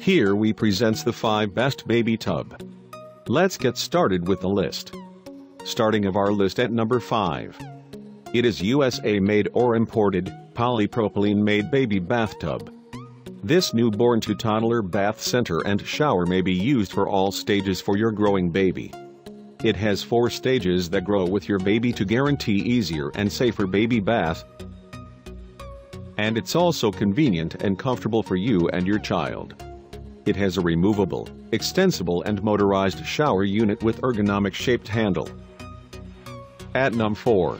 Here we presents the 5 best baby tub. Let's get started with the list. Starting of our list at number 5. It is USA made or imported, polypropylene made baby bathtub. This newborn to toddler bath center and shower may be used for all stages for your growing baby. It has four stages that grow with your baby to guarantee easier and safer baby bath. And it's also convenient and comfortable for you and your child. It has a removable, extensible and motorized shower unit with ergonomic shaped handle. At num 4.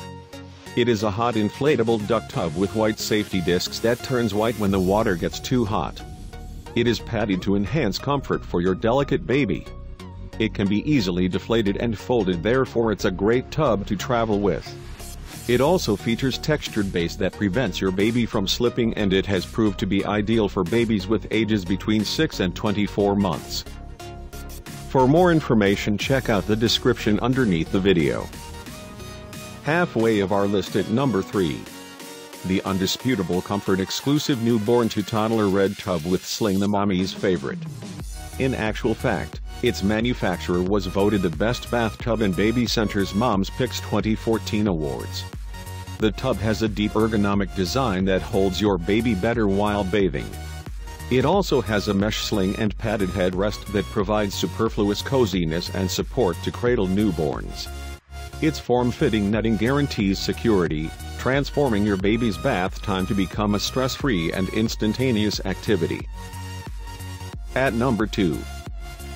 It is a hot inflatable duck tub with white safety discs that turns white when the water gets too hot. It is padded to enhance comfort for your delicate baby. It can be easily deflated and folded therefore it's a great tub to travel with. It also features textured base that prevents your baby from slipping and it has proved to be ideal for babies with ages between 6 and 24 months. For more information check out the description underneath the video. Halfway of our list at number 3. The undisputable comfort exclusive newborn to toddler red tub with sling the mommy's favorite. In actual fact, its manufacturer was voted the best bathtub in Baby Center's Moms Picks 2014 awards. The tub has a deep ergonomic design that holds your baby better while bathing. It also has a mesh sling and padded headrest that provides superfluous coziness and support to cradle newborns. Its form-fitting netting guarantees security, transforming your baby's bath time to become a stress-free and instantaneous activity. At number 2.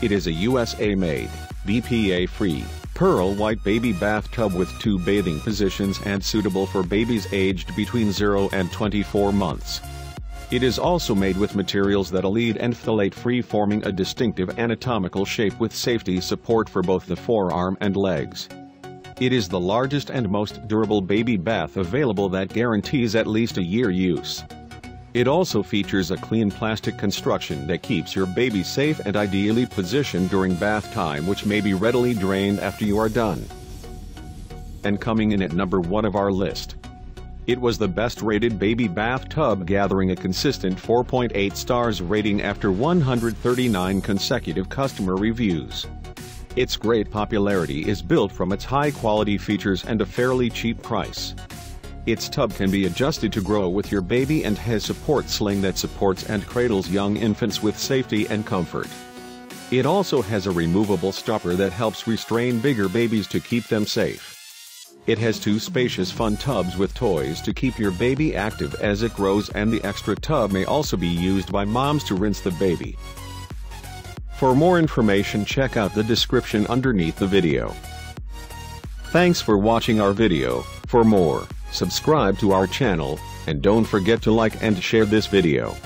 It is a USA-made, BPA-free, pearl white baby bathtub with two bathing positions and suitable for babies aged between 0 and 24 months. It is also made with materials that lead and phthalate free forming a distinctive anatomical shape with safety support for both the forearm and legs. It is the largest and most durable baby bath available that guarantees at least a year use. It also features a clean plastic construction that keeps your baby safe and ideally positioned during bath time which may be readily drained after you are done. And coming in at number 1 of our list. It was the best rated baby bathtub gathering a consistent 4.8 stars rating after 139 consecutive customer reviews. Its great popularity is built from its high quality features and a fairly cheap price. Its tub can be adjusted to grow with your baby and has a support sling that supports and cradles young infants with safety and comfort. It also has a removable stopper that helps restrain bigger babies to keep them safe. It has two spacious fun tubs with toys to keep your baby active as it grows and the extra tub may also be used by moms to rinse the baby. For more information check out the description underneath the video. Thanks for watching our video, for more subscribe to our channel, and don't forget to like and share this video.